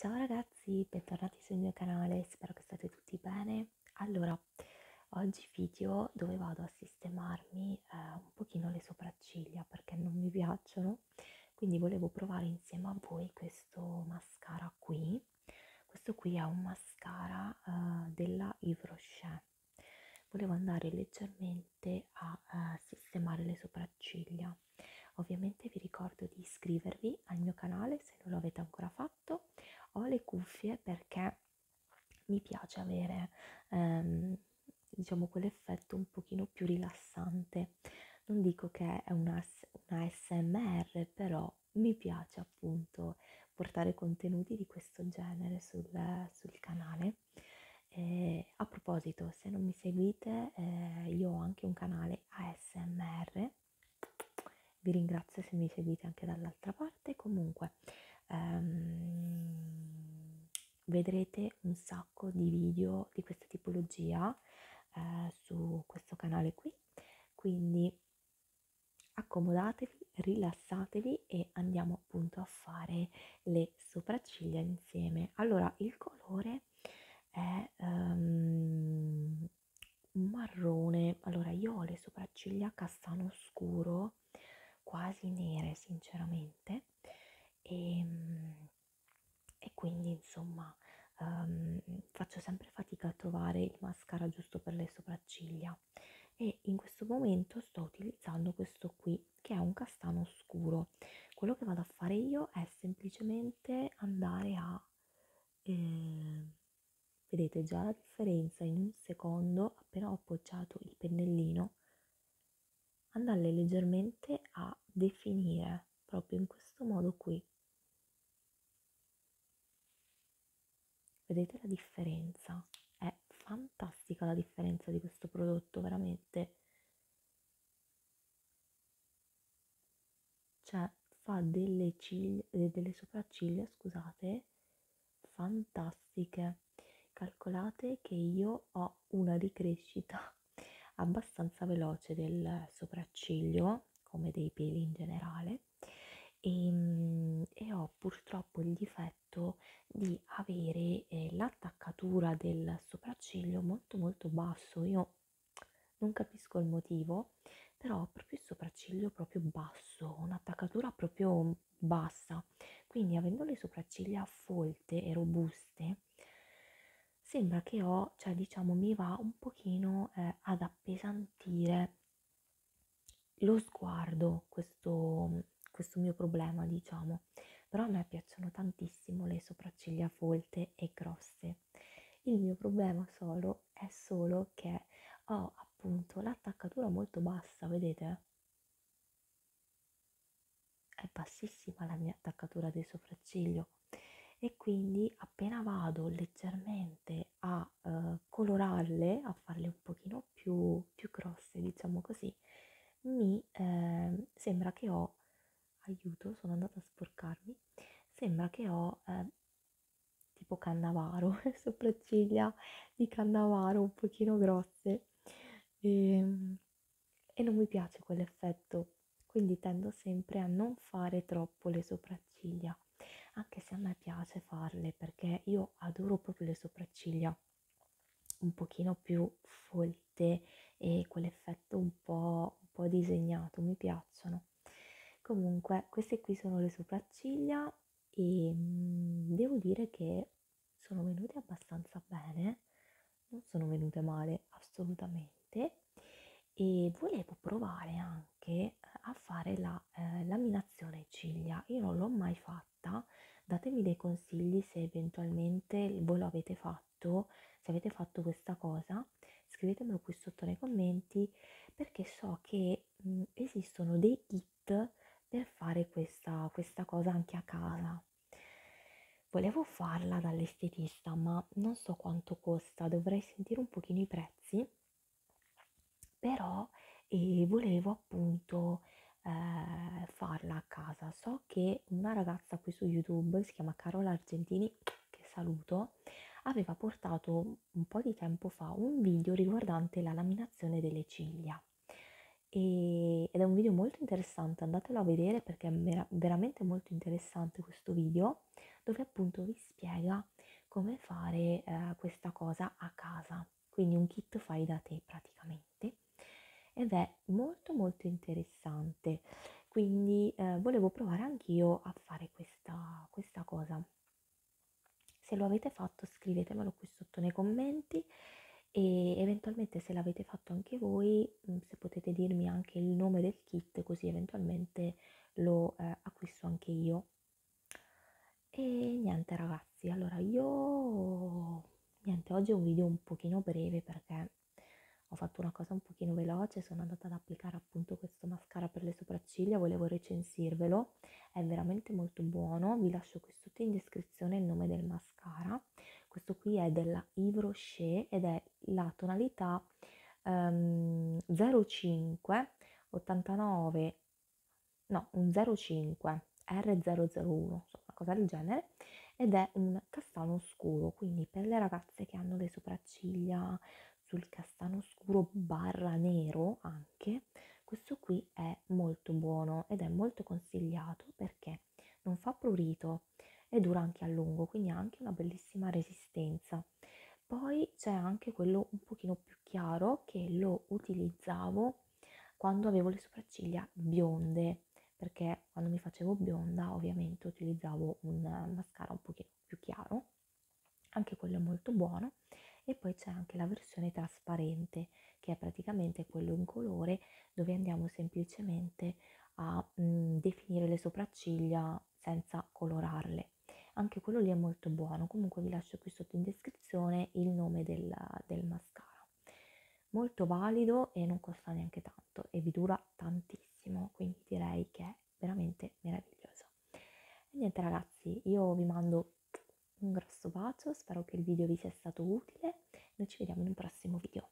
Ciao ragazzi, bentornati sul mio canale, spero che state tutti bene. Allora, oggi video dove vado a sistemarmi eh, un pochino le sopracciglia perché non mi piacciono, quindi volevo provare insieme a voi questo mascara qui. Questo qui è un mascara eh, della Yves Rocher. Volevo andare leggermente a eh, sistemare le sopracciglia. Ovviamente vi ricordo di iscrivervi al mio canale se non lo avete ancora fatto. Ho le cuffie perché mi piace avere ehm, diciamo quell'effetto un pochino più rilassante. Non dico che è una, una smr però mi piace appunto portare contenuti di questo genere sul, sul canale. Eh, a proposito se non mi seguite eh, io ho anche un canale ASMR vi ringrazio se mi seguite anche dall'altra parte. Comunque ehm, vedrete un sacco di video di questa tipologia eh, su questo canale qui. Quindi accomodatevi rilassatevi e andiamo appunto a fare le sopracciglia insieme. Allora il colore è um, marrone. Allora io ho le sopracciglia castano scuro quasi nere sinceramente. E, ehm, e quindi insomma um, faccio sempre fatica a trovare il mascara giusto per le sopracciglia. E in questo momento sto utilizzando questo qui che è un castano scuro. Quello che vado a fare io è semplicemente andare a eh, vedete già la differenza in un secondo appena ho appoggiato il pennellino andare leggermente a definire proprio in questo modo qui. Vedete la differenza? È fantastica la differenza di questo prodotto veramente. Cioè fa delle ciglia delle sopracciglia scusate fantastiche. Calcolate che io ho una ricrescita abbastanza veloce del sopracciglio come dei peli in generale e, ehm, e ho purtroppo il difetto di avere eh, l'attaccatura del sopracciglio molto molto basso. Io non capisco il motivo però ho proprio il sopracciglio proprio basso un'attaccatura proprio bassa. Quindi avendo le sopracciglia folte e robuste sembra che ho cioè diciamo mi va un pochino eh, ad appesantire lo sguardo questo questo mio problema, diciamo. Però a me piacciono tantissimo le sopracciglia folte e grosse. Il mio problema solo è solo che ho appunto l'attaccatura molto bassa, vedete? È bassissima la mia attaccatura del sopracciglio e quindi appena vado leggermente a uh, colorarle, a farle un pochino più, più grosse, diciamo così, mi eh, sembra che ho aiuto, sono andata a sporcarmi, sembra che ho eh, tipo cannavaro, sopracciglia di cannavaro un pochino grosse e, ehm, e non mi piace quell'effetto, quindi tendo sempre a non fare troppo le sopracciglia, anche se a me piace farle perché io adoro proprio le sopracciglia un pochino più folte e quell'effetto un po', un po' disegnato, mi piacciono. Comunque, queste qui sono le sopracciglia e mh, devo dire che sono venute abbastanza bene, non sono venute male assolutamente e volevo provare anche a fare la eh, laminazione ciglia. Io non l'ho mai fatta, datemi dei consigli se eventualmente voi lo avete fatto, se avete fatto questa cosa, scrivetemelo qui sotto nei commenti perché so che mh, esistono dei kit per fare questa, questa cosa anche a casa. Volevo farla dall'estetista, ma non so quanto costa, dovrei sentire un pochino i prezzi, però eh, volevo appunto eh, farla a casa. So che una ragazza qui su YouTube, si chiama Carola Argentini, che saluto, aveva portato un po' di tempo fa un video riguardante la laminazione delle ciglia e, ed è un video molto interessante, andatelo a vedere perché è vera- veramente molto interessante questo video. dove appunto vi spiega come fare eh, questa cosa a casa, quindi un kit fai da te praticamente. Ed è molto molto interessante. Quindi eh, volevo provare anch'io a fare questa, questa cosa. Se lo avete fatto scrivetemelo qui sotto nei commenti e eventualmente se l'avete fatto anche voi, mm, se potete dirmi anche il nome del kit così eventualmente lo eh, acquisto anche io. E niente ragazzi, allora io niente, oggi è un video un pochino breve perché ho fatto una cosa un pochino veloce, sono andata ad applicare appunto questo mascara per le sopracciglia, volevo recensirvelo, è veramente molto buono, vi lascio qui sotto in descrizione il nome del mascara, questo qui è della Yves Rocher ed è la tonalità um, 05 89 no un 05 R001 insomma una cosa del genere ed è un castano scuro quindi per le ragazze che hanno le sopracciglia sul castano scuro barra nero anche, questo qui è molto buono ed è molto consigliato perché non fa prurito e dura anche a lungo, quindi ha anche una bellissima resistenza. Poi c'è anche quello un pochino più chiaro che lo utilizzavo quando avevo le sopracciglia bionde, perché quando mi facevo bionda ovviamente utilizzavo un mascara un pochino più chiaro, anche quello è molto buono e poi c'è anche la versione trasparente che è praticamente quello in colore dove andiamo semplicemente a mh, mm, definire le sopracciglia senza colorarle. Anche quello lì è molto buono, comunque vi lascio qui sotto in descrizione il nome del, del mascara. Molto valido e non costa neanche tanto e vi dura tantissimo, quindi direi che è veramente meraviglioso. E niente ragazzi, io vi mando un grosso bacio, spero che il video vi sia stato utile, noi ci vediamo in un prossimo video.